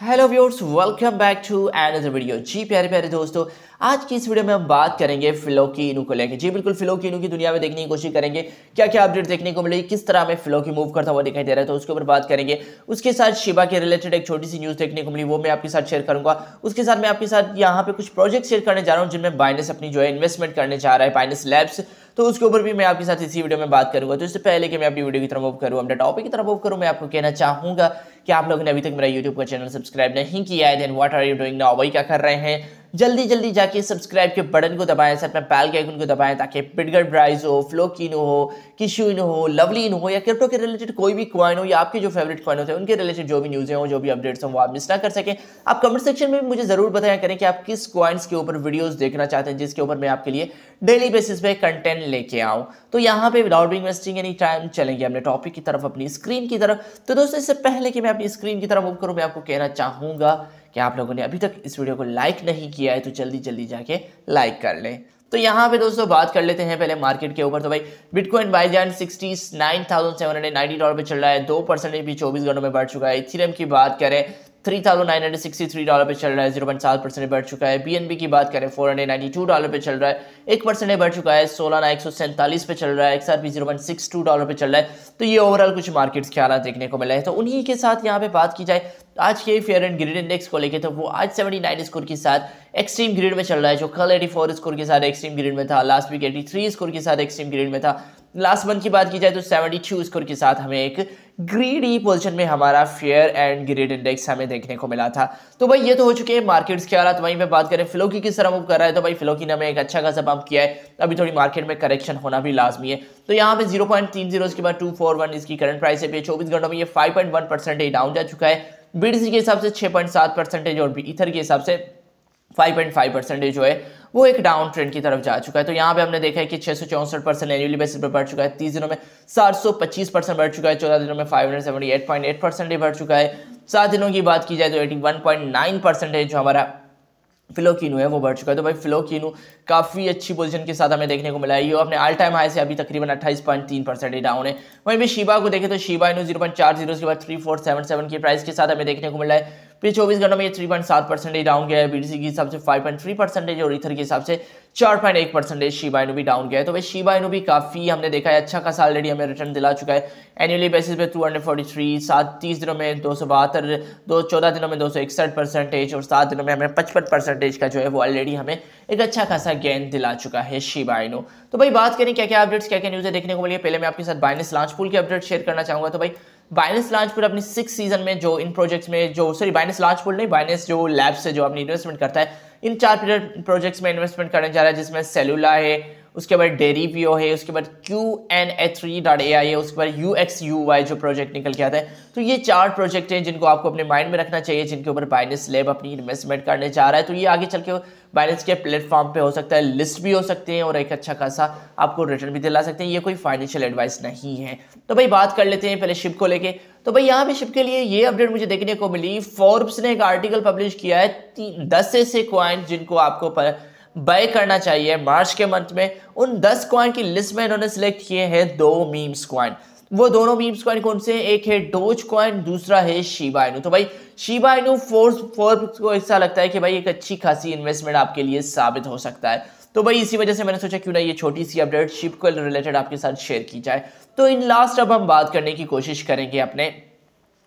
Hello viewers welcome back to another video जी प्यारे प्यारे दोस्तों, आज की इस वीडियो में हम बात करेंगे फिलो की इनू को लेकर जी बिल्कुल फिलो की इनू की दुनिया में देखने की कोशिश करेंगे क्या क्या अपडेट देखने को मिलेगी किस तरह में फिलो की मूव करता हुआ दिखाई दे रहा है तो उसके ऊपर बात करेंगे। उसके साथ शिवा के रिलेटेड एक छोटी सी न्यूज़ देखने को मिली, वो मैं आपके साथ शेयर करूँगा। उसके साथ मैं आपके साथ यहाँ पे कुछ प्रोजेक्ट शेयर करने जा रहा हूँ, जिनमें बाइनस अपनी जो है इन्वेस्टमेंट करने जा रहा है बाइनस लैब्स तो उसके ऊपर भी मैं आपके साथ इसी वीडियो में बात करूँगा। तो इससे पहले कि मैं अपनी वीडियो की तरफ़ मूव करूँ, अपने टॉपिक की तरफ़ मूव करूँ, मैं आपको कहना चाहूँगा कि आप लोगों ने अभी तक मेरा यूट्यूब का चैनल सब्सक्राइब नहीं किया है then what are you doing now वही क्या कर रहे हैं? जल्दी जल्दी जाके सब्सक्राइब के बटन को दबाएँ साथ में पैल के आइकन को दबाएँ, ताकि पिटगढ़ ब्राइज हो फ्लो कीन हो किशू इन हो लवली इन हो, या क्रिप्टो के रिलेटेड कोई भी क्वाइन हो, या आपके जो फेवरेट क्वाइन होते हैं, उनके रिलेटेड जो भी न्यूज़ हो, जो भी अपडेट्स हो, वो आप मिस ना कर सकें। आप कमेंट सेक्शन में मुझे ज़रूर बताया करें कि आप किस क्वाइंस के ऊपर वीडियोज़ देखना चाहते हैं, जिसके ऊपर मैं आपके लिए डेली बेसिस पे कंटेंट लेके आऊँ। तो यहाँ पे विदाउट इन्वेस्टिंग एनी टाइम चलेंगे अपने टॉपिक की तरफ़, अपनी स्क्रीन की तरफ़। तो दोस्तों, इससे पहले कि मैं अपनी स्क्रीन की तरफ़ मूव मैं आपको कहना चाहूँगा कि आप लोगों ने अभी तक इस वीडियो को लाइक नहीं किया है तो जल्दी जल्दी जाके लाइक कर लें। तो यहाँ पे दोस्तों बात कर लेते हैं पहले मार्केट के ऊपर। तो भाई bitcoin बाईजान sixty nine thousand seven hundred ninety dollar पर चल रहा है। दो परसेंट भी चौबीस घंटों में बढ़ चुका है। इथीरियम की बात करें three thousand nine hundred sixty three dollar पे चल रहा है, ज़ीरो पॉइंट सात परसेंट बढ़ चुका है। बीएनबी की बात करें, four hundred ninety two dollar पे चल रहा है, एक परसेंट बढ़ चुका है, सोलह एक सौ सैंतालीस पे चल रहा है X R P zero point six two dollar पे चल रहा है। तो ये ओवरऑल कुछ मार्केट्स के देखने को मिले हैं। तो उन्हीं के साथ यहाँ पे बात की जाए, आज के फेयर एंड ग्रीड इंडेक्स को लेकर तो वो आज 79 स्कोर के साथ एक्सट्रीम ग्रीड में चल रहा है, जो कल 84 स्कोर के साथ एक्सट्रीम ग्रीड में था लास्ट वीक 83 स्कोर के साथ एक्सट्रीम ग्रीड में था। लास्ट मंथ की बात की जाए तो 72 स्कोर के साथ हमें एक ग्रीडी पोजिशन में हमारा फेयर एंड ग्रीड इंडेक्स हमें देखने को मिला था। तो भाई, ये तो हो चुके हैं मार्केट्स के हालात। वहीं पे बात करें फ्लो की किस तरह मूव कर रहा है तो भाई फ्लो की ने हमें एक अच्छा खासा पंप किया है। अभी थोड़ी मार्केट में करेक्शन होना भी लाजमी है। तो यहाँ पे ज़ीरो पॉइंट तीन ज़ीरो इसके बाद टू फोर वन इसकी करंट प्राइस है। चौबीस घंटों में ये five point one percent down जा चुका है। बीडीसी के हिसाब से छः पॉइंट सात परसेंटेज और इथर के हिसाब से फाइव पॉइंट फाइव परसेंटेज जो है वो एक डाउन ट्रेंड की तरफ़ जा चुका है। तो यहाँ पे हमने देखा है कि छह सौ चौसठ परसेंट एनुअली बेसिस पर बढ़ चुका है। तीस दिनों में सात सौ पच्चीस परसेंट बढ़ चुका है। चौदह दिनों में five hundred seventy eight point eight percent बढ़ चुका है। सात दिनों की बात की जाए तो eighty one point nine percentage जो हमारा फिलोकिनो है, वो बढ़ चुका है। तो भाई फिलोकिनो काफ़ी अच्छी पोजीशन के साथ हमें देखने को मिला है। ये अपने ऑल टाइम हाई से अभी तकरीबन अट्ठाईस पॉइंट तीन परसेंट डाउन है। वहीं भी शिबा को देखें तो शिबा इनो ज़ीरो पॉइंट चार ज़ीरो के बाद थ्री फोर सेवन सेवन की प्राइस के साथ हमें देखने को मिला है। फिर चौबीस घंटों में ये थ्री पॉइंट सात परसेंटेज डाउन गया है। बीडीसी के हिसाब से फाइव पॉइंट थ्री परसेंटेज और इथर के हिसाब से चार पॉइंट एक परसेंटेज शीबा इनू भी डाउन गया है। तो भाई शीबा इनू भी काफ़ी हमने देखा है अच्छा खासा ऑलरेडी हमें रिटर्न दिला चुका है। एनुअली बेसिस पे टू हंड्रेड फोर्टी थ्री सात तीस दिनों में दो सौ बहत्तर दो चौदह दिनों में दो सौ इकसठ परसेंटेज और सात दिनों में हमें पचपन परसेंटेज का जो है वो ऑलरेडी हमें एक अच्छा खासा गेन दिला चुका है शीबा इनू तो भाई, बात करें क्या क्या अपडेट्स क्या क्या न्यूज़ है देखने को मिली पहले मैं आपके साथ बाइनस लॉन्च पूल के अपडेट शेयर करना चाहूँगा। तो भाई बाइनेस लाजपुर अपनी सिक्स सीज़न में जो इन प्रोजेक्ट्स में जो सॉरी बाइनेस लाजपुर नहीं बाइनेस जो लैब्स है जो अपनी इन्वेस्टमेंट करता है, इन चार प्रोजेक्ट्स में इन्वेस्टमेंट करने जा रहा है, जिसमें सेलुला है उसके बाद डेरी डेरीपीओ है, उसके बाद Q N A three dot A I है, उसके बाद यू एक्स यू वाई जो प्रोजेक्ट निकल के आता है। तो ये चार प्रोजेक्ट हैं जिनको आपको अपने माइंड में रखना चाहिए, जिनके ऊपर बाइनेस लैब अपनी इन्वेस्टमेंट करने जा रहा है। तो ये आगे चल के बाइनेंस के प्लेटफॉर्म पे हो सकता है लिस्ट भी हो सकते हैं और एक अच्छा खासा आपको रिटर्न भी दिला सकते हैं। ये कोई फाइनेंशियल एडवाइस नहीं है। तो भाई बात कर लेते हैं पहले शिप को लेके। तो भाई यहाँ पे शिप के लिए ये अपडेट मुझे देखने को मिली। फोर्ब्स ने एक आर्टिकल पब्लिश किया है दस ऐसे क्वाइन जिनको आपको पर बाय करना चाहिए मार्च के मंथ में। उन दस क्वाइन की लिस्ट में इन्होंने सिलेक्ट किए हैं दो मीम्स क्वाइन वो दोनों मीम्स क्वाइन कौन से एक है डोज क्वाइन दूसरा है शीबा इनू तो भाई शीबा इनू फोर्स फोर्स को ऐसा लगता है कि भाई एक अच्छी खासी इन्वेस्टमेंट आपके लिए साबित हो सकता है। तो भाई, इसी वजह से मैंने सोचा क्यों ना ये छोटी सी अपडेट शिप को रिलेटेड आपके साथ शेयर की जाए। तो इन लास्ट अब हम बात करने की कोशिश करेंगे अपने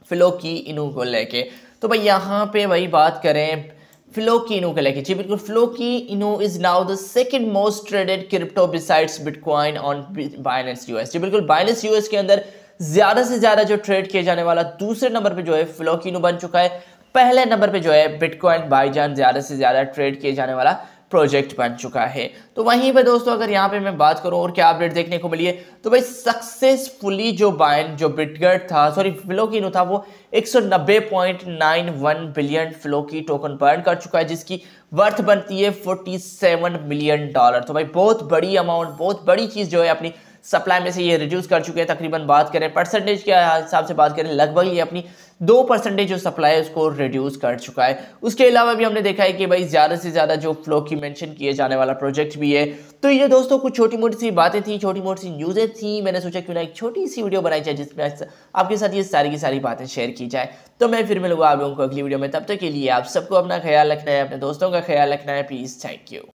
फ्लो की इनू को लेके। तो भाई, यहाँ पे भाई बात करें फ्लो की के लेके। जी, बिल्कुल Flokino is now the second most traded crypto besides Bitcoin on Binance US जी, बिल्कुल बाइनेंस यूएस के अंदर ज़्यादा से ज़्यादा जो ट्रेड किया जाने वाला दूसरे नंबर पे जो है फ्लोकिनो बन चुका है। पहले नंबर पे जो है बिटकॉइन बाईजान ज़्यादा से ज़्यादा ट्रेड किए जाने वाला। प्रोजेक्ट बन चुका है। तो वहीं पे दोस्तों, अगर यहाँ पे मैं बात करूँ और क्या अपडेट देखने को मिली है तो भाई सक्सेसफुली जो बाइन जो बिटगर्ड था सॉरी फ्लो की था, वो 190.91 बिलियन फ्लो की टोकन बर्न कर चुका है, जिसकी वर्थ बनती है 47 मिलियन डॉलर तो भाई बहुत बड़ी अमाउंट बहुत बड़ी चीज़ जो है अपनी सप्लाई में से ये रिड्यूस कर चुके हैं, तकरीबन बात करें परसेंटेज के हिसाब से बात करें, लगभग ये अपनी दो परसेंटेज जो सप्लाई है, उसको रिड्यूस कर चुका है। उसके अलावा भी हमने देखा है कि भाई ज़्यादा से ज़्यादा जो फ्लो की मेंशन किए जाने वाला प्रोजेक्ट भी है। तो ये दोस्तों कुछ छोटी मोटी सी बातें थी, छोटी मोटी सी न्यूज़ें थी। मैंने सोचा क्यों ना एक छोटी सी वीडियो बनाई जाए जिसमें आपके साथ ये सारी की सारी बातें शेयर की जाए। तो मैं फिर मिलूँगा आप लोगों को अगली वीडियो में। तब तक के लिए आप सबको अपना ख्याल रखना है, अपने दोस्तों का ख्याल रखना है। Please thank you